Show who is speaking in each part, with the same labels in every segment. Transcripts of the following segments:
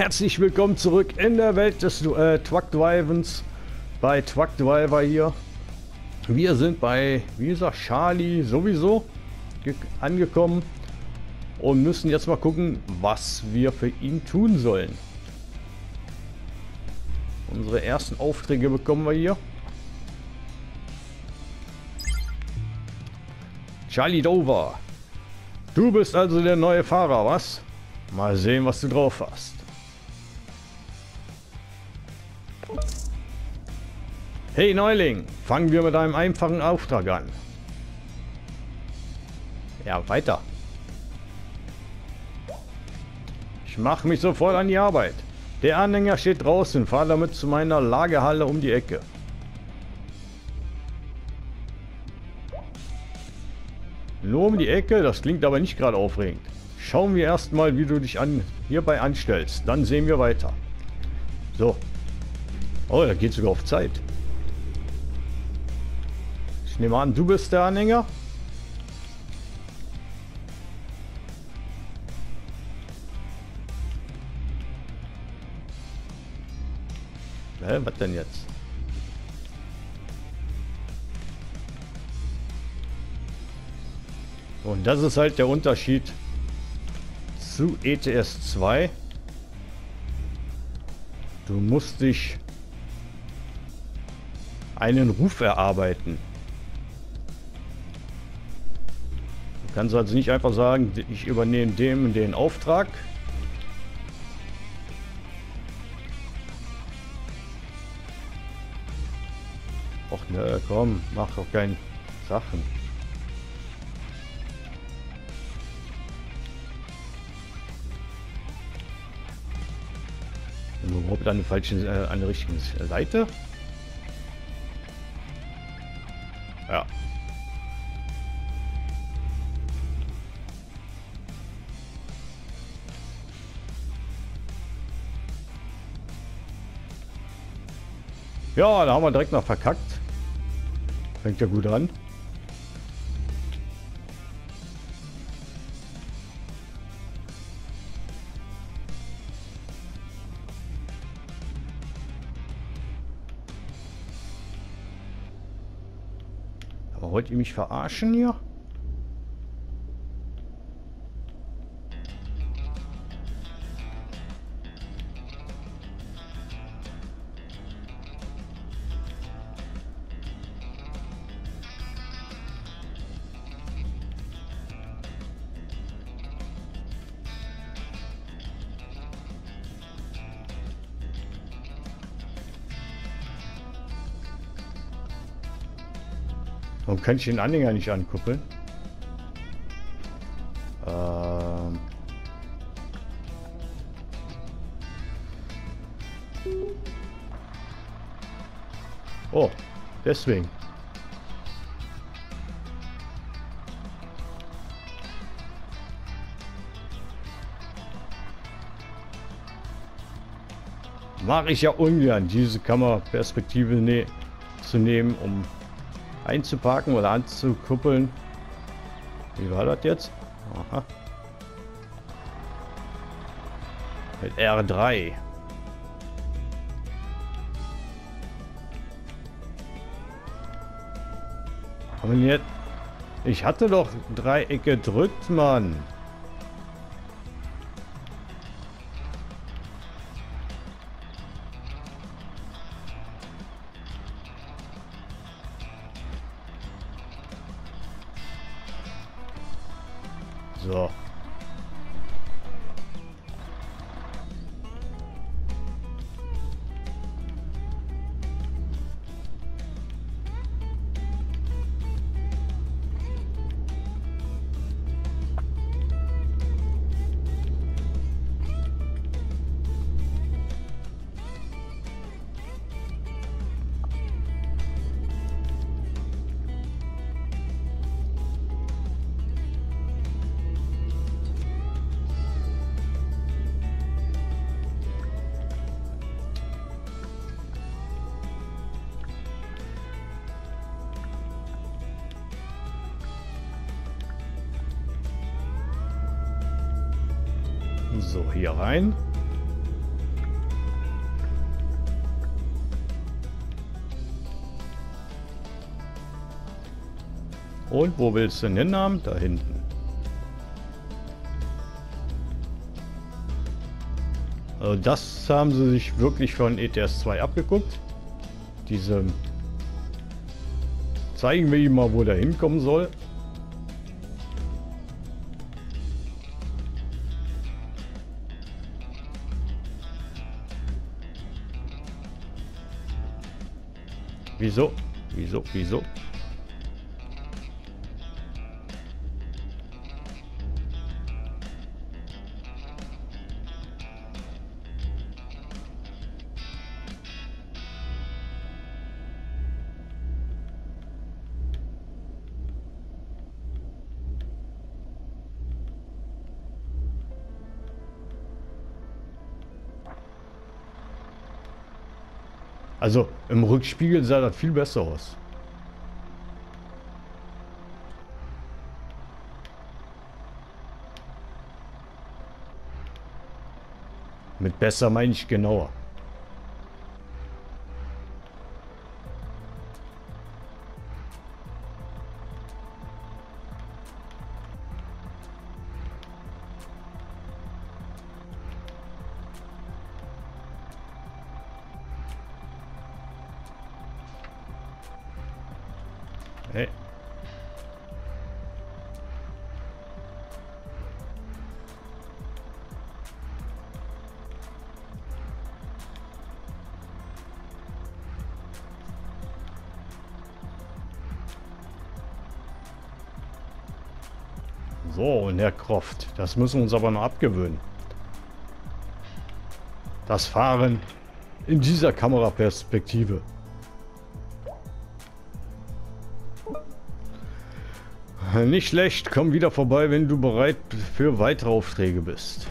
Speaker 1: Herzlich willkommen zurück in der Welt des äh, Truckdrivens bei Truckdriver hier. Wir sind bei, wie gesagt, Charlie sowieso angekommen und müssen jetzt mal gucken, was wir für ihn tun sollen. Unsere ersten Aufträge bekommen wir hier. Charlie Dover. Du bist also der neue Fahrer, was? Mal sehen, was du drauf hast. Hey Neuling, fangen wir mit einem einfachen Auftrag an. Ja, weiter. Ich mache mich sofort an die Arbeit. Der Anhänger steht draußen, fahr damit zu meiner Lagerhalle um die Ecke. Nur um die Ecke, das klingt aber nicht gerade aufregend. Schauen wir erstmal, wie du dich an, hierbei anstellst. Dann sehen wir weiter. So. Oh, da geht sogar auf Zeit. Ich nehme an, du bist der Anhänger. Hä, was denn jetzt? Und das ist halt der Unterschied zu ETS 2. Du musst dich einen Ruf erarbeiten. Du kannst also nicht einfach sagen, ich übernehme dem den Auftrag. Och ne, komm, mach doch keine Sachen. Überhaupt an der falschen, äh, an der richtigen Seite. Ja, da haben wir direkt noch verkackt. Fängt ja gut an. Aber wollt ihr mich verarschen hier? Kann ich den Anhänger nicht ankuppeln? Ähm oh, deswegen. Mache ich ja ungern, diese Kammerperspektive ne zu nehmen, um einzuparken oder anzukuppeln. Wie war das jetzt? Aha. Mit R3. Und jetzt... Ich hatte doch Dreieck gedrückt, Mann. So, hier rein. Und wo willst du denn hinhaben? Da hinten. Also das haben sie sich wirklich von ETS 2 abgeguckt. Diese zeigen wir ihm mal, wo der hinkommen soll. ví dụ ví dụ ví dụ. Also im Rückspiegel sah das viel besser aus. Mit besser meine ich genauer. Hey. So, und Herr Croft, das müssen wir uns aber noch abgewöhnen. Das Fahren in dieser Kameraperspektive. Nicht schlecht, komm wieder vorbei, wenn du bereit für weitere Aufträge bist.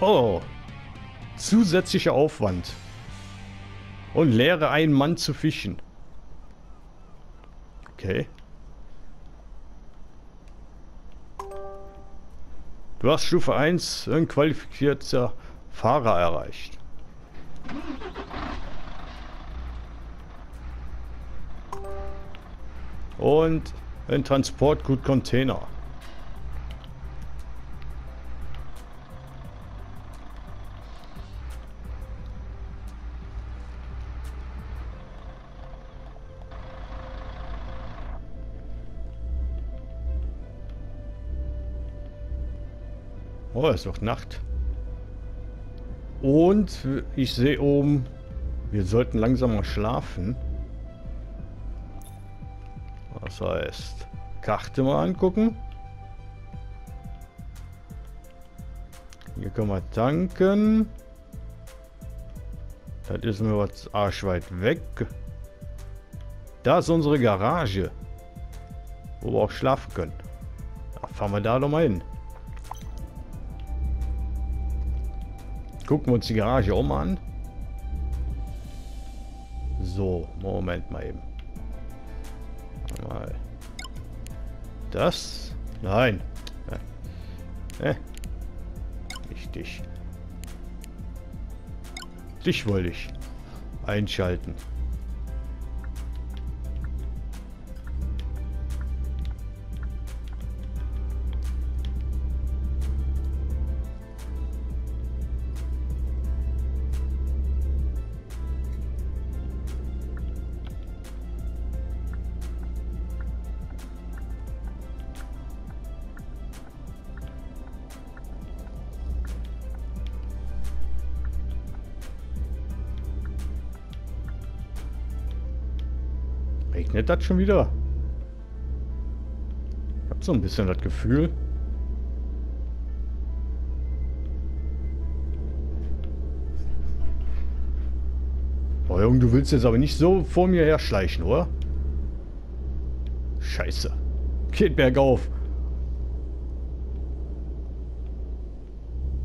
Speaker 1: Oh, zusätzlicher Aufwand. Und lehre einen Mann zu fischen. Okay. Du hast Stufe 1 ein qualifizierter Fahrer erreicht. Und ein Transportgut-Container. Oh, es ist doch Nacht. Und ich sehe oben, wir sollten langsam mal schlafen. Heißt, Karte mal angucken. Hier können wir tanken. Das ist mir was arschweit weg. Da ist unsere Garage. Wo wir auch schlafen können. Da fahren wir da doch mal hin. Gucken wir uns die Garage auch mal an. So, Moment mal eben. Mal. Das? Nein. Äh. Nicht dich. Dich wollte ich einschalten. Regnet das schon wieder? Ich hab so ein bisschen das Gefühl. Oh Junge, du willst jetzt aber nicht so vor mir her schleichen, oder? Scheiße. Geht bergauf.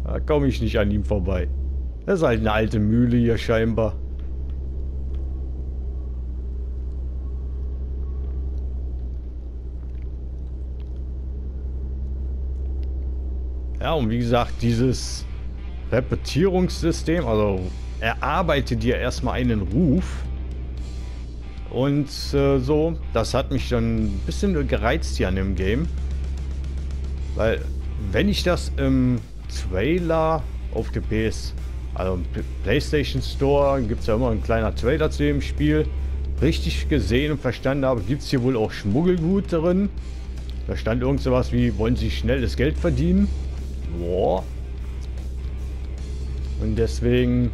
Speaker 1: Da komme ich nicht an ihm vorbei. Das ist halt eine alte Mühle hier scheinbar. Ja, und wie gesagt, dieses Repetierungssystem, also erarbeite dir erstmal einen Ruf Und äh, so, das hat mich dann ein bisschen gereizt hier an dem Game. Weil, wenn ich das im Trailer auf der PS, also im PlayStation Store, gibt es ja immer ein kleiner Trailer zu dem Spiel, richtig gesehen und verstanden habe, gibt es hier wohl auch Schmuggelgut drin. Da stand irgend sowas wie, wollen Sie schnell das Geld verdienen? Boah. Und deswegen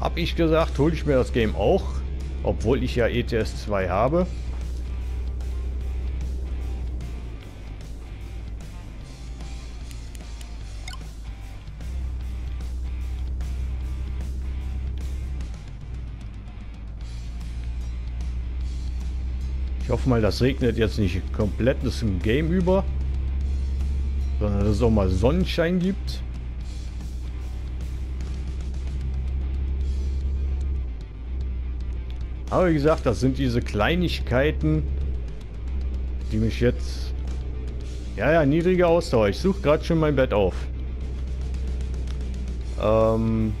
Speaker 1: habe ich gesagt, hole ich mir das Game auch, obwohl ich ja ETS 2 habe. Ich hoffe mal, das regnet jetzt nicht komplett das Game über, sondern dass es auch mal Sonnenschein gibt. Aber wie gesagt, das sind diese Kleinigkeiten, die mich jetzt... Ja, ja, niedrige Ausdauer. Ich suche gerade schon mein Bett auf. Ähm,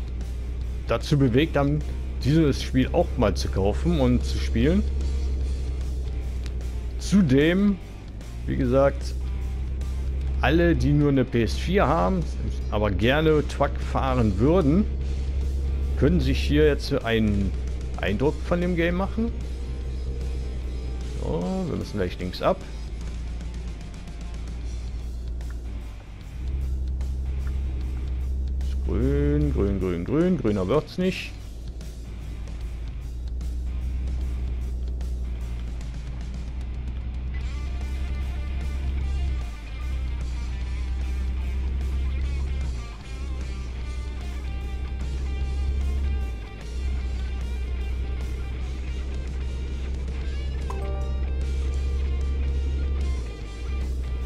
Speaker 1: dazu bewegt haben, dieses Spiel auch mal zu kaufen und zu spielen. Zudem, wie gesagt, alle, die nur eine PS4 haben, aber gerne Truck fahren würden, können sich hier jetzt einen Eindruck von dem Game machen. So, wir müssen gleich links ab. Grün, grün, grün, grün. Grüner wird's nicht.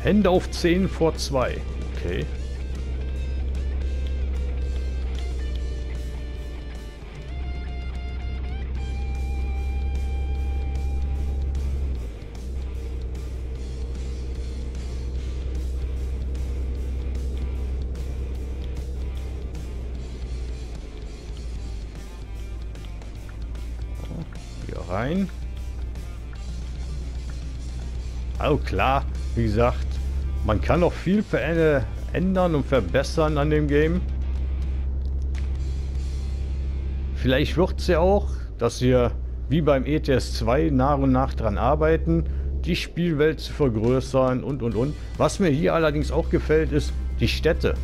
Speaker 1: Hände auf 10 vor 2. Okay. Hier rein. Also klar, wie gesagt, man kann noch viel verändern und verbessern an dem Game. Vielleicht wird es ja auch, dass wir wie beim ETS 2 nach und nach dran arbeiten, die Spielwelt zu vergrößern und und und. Was mir hier allerdings auch gefällt, ist die Städte.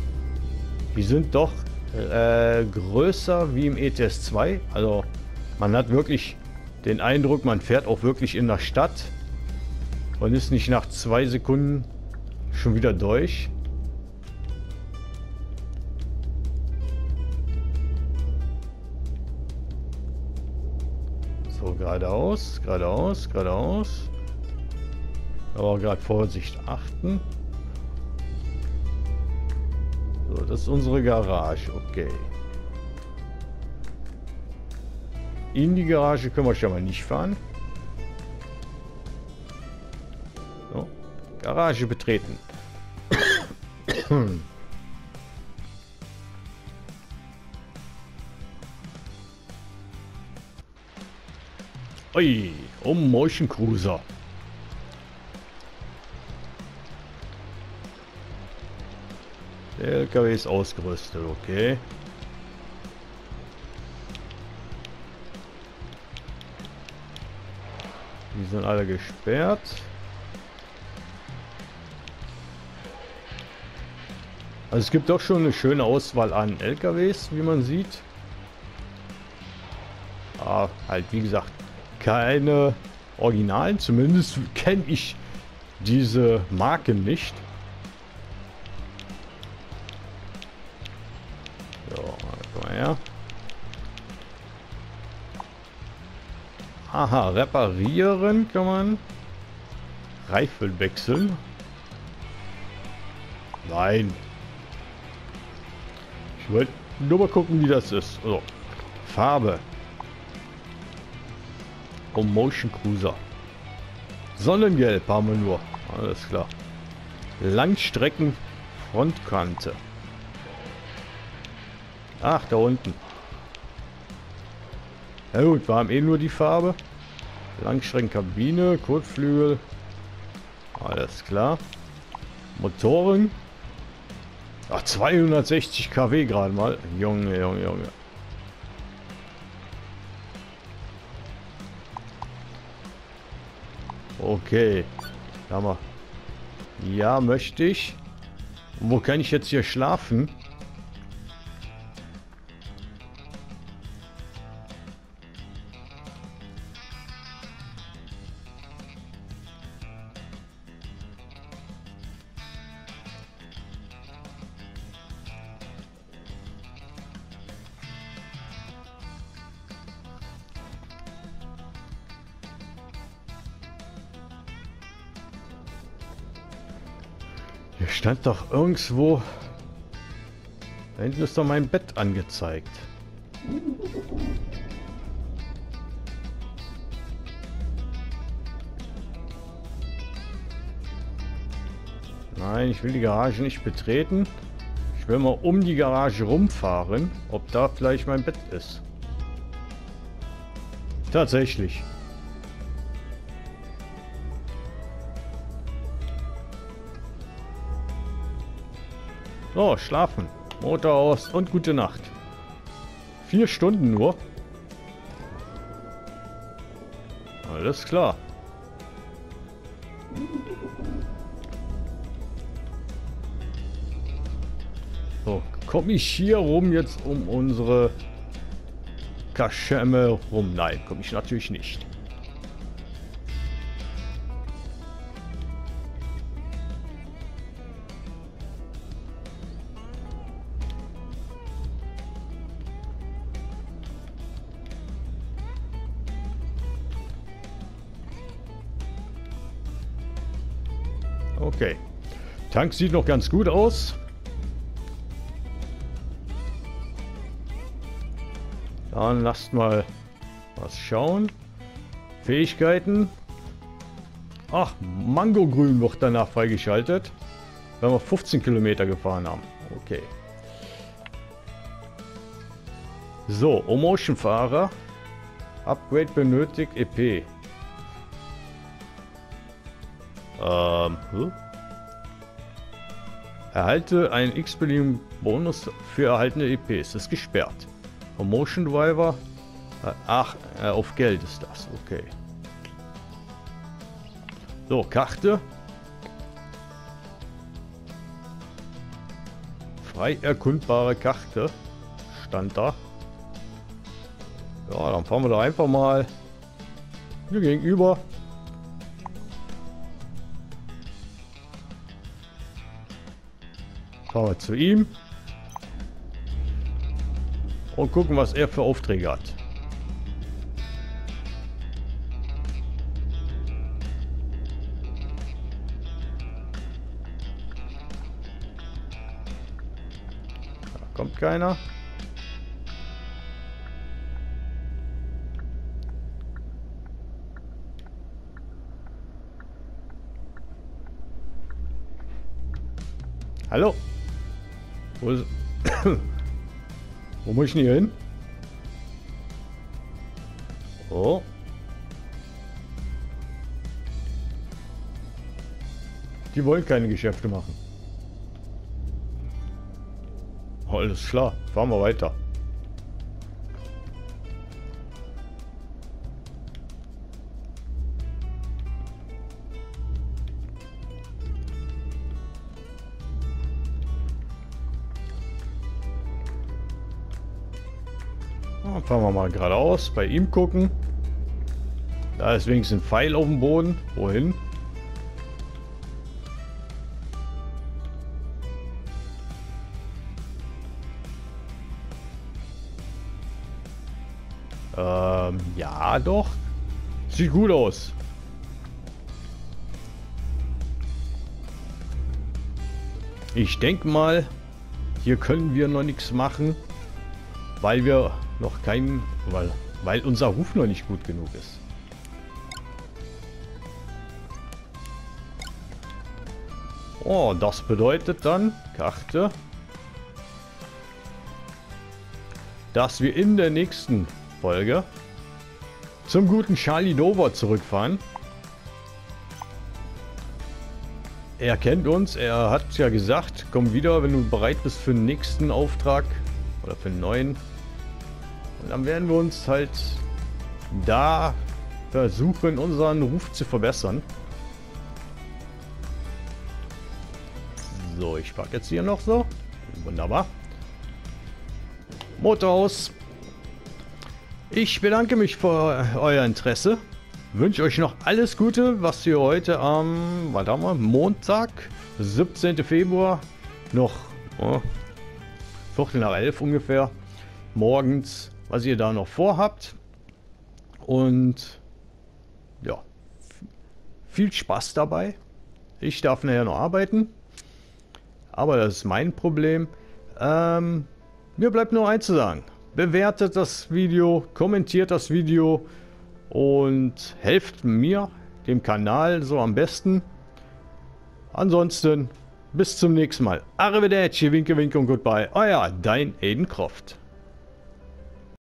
Speaker 1: Die sind doch äh, größer wie im ETS 2. Also man hat wirklich den Eindruck, man fährt auch wirklich in der Stadt und ist nicht nach zwei Sekunden Schon wieder durch. So, geradeaus, geradeaus, geradeaus. Aber gerade Vorsicht achten. So, das ist unsere Garage. Okay. In die Garage können wir schon mal nicht fahren. Garage betreten. Ui, um Motion Cruiser. Der LKW ist ausgerüstet, okay. Die sind alle gesperrt. Also es gibt doch schon eine schöne Auswahl an LKWs, wie man sieht. Aber halt, wie gesagt, keine Originalen. Zumindest kenne ich diese Marken nicht. So, komm mal her. Aha, reparieren kann man. Reifen wechseln. Nein, ich wollte nur mal gucken, wie das ist. Also, Farbe. Oh, Motion Cruiser. Sonnengelb haben wir nur. Alles klar. Langstrecken Frontkante. Ach, da unten. Ja gut, wir haben eh nur die Farbe. Langstreckenkabine, Kotflügel. Alles klar. Motoren. Ach, 260 kW gerade mal. Junge, Junge, Junge. Okay. Hammer. Ja, möchte ich. Wo kann ich jetzt hier schlafen? Hier stand doch irgendwo... Da hinten ist doch mein Bett angezeigt. Nein, ich will die Garage nicht betreten. Ich will mal um die Garage rumfahren, ob da vielleicht mein Bett ist. Tatsächlich. So, schlafen. Motor aus und gute Nacht. Vier Stunden nur. Alles klar. So, komme ich hier rum jetzt um unsere Kaschemme rum? Nein, komme ich natürlich nicht. Tank sieht noch ganz gut aus. Dann lasst mal was schauen. Fähigkeiten. Ach, Mango-Grün wird danach freigeschaltet. Wenn wir 15 Kilometer gefahren haben. Okay. So, Omotion-Fahrer. Upgrade benötigt EP. Ähm, hm? Erhalte einen x-beliebigen Bonus für erhaltene EPs. Das ist gesperrt. Promotion Driver. Äh, ach, äh, auf Geld ist das. Okay. So, Karte. Frei erkundbare Karte. Stand da. Ja, dann fahren wir da einfach mal hier gegenüber. Fahren wir zu ihm. Und gucken, was er für Aufträge hat. Da kommt keiner. Hallo? Wo, ist, Wo muss ich denn hier hin? Oh. Die wollen keine Geschäfte machen. Alles klar, fahren wir weiter. Dann fahren wir mal geradeaus, bei ihm gucken. Da ist wenigstens ein Pfeil auf dem Boden. Wohin? Ähm, ja doch. Sieht gut aus. Ich denke mal, hier können wir noch nichts machen, weil wir noch keinen, weil, weil unser Ruf noch nicht gut genug ist. Oh, das bedeutet dann, Karte, dass wir in der nächsten Folge zum guten Charlie Dover zurückfahren. Er kennt uns, er hat ja gesagt, komm wieder, wenn du bereit bist für den nächsten Auftrag oder für einen neuen. Dann werden wir uns halt da versuchen, unseren Ruf zu verbessern. So, ich packe jetzt hier noch so. Wunderbar. Motor aus. Ich bedanke mich für euer Interesse. Wünsche euch noch alles Gute, was ihr heute am, was haben wir, Montag, 17. Februar, noch oh, Viertel nach elf ungefähr, morgens, was ihr da noch vorhabt. Und ja, viel Spaß dabei. Ich darf nachher noch arbeiten. Aber das ist mein Problem. Ähm, mir bleibt nur eins zu sagen. Bewertet das Video, kommentiert das Video und helft mir, dem Kanal so am besten. Ansonsten bis zum nächsten Mal. Arrivederci, winke, winke und goodbye. Euer Dein Aiden Croft.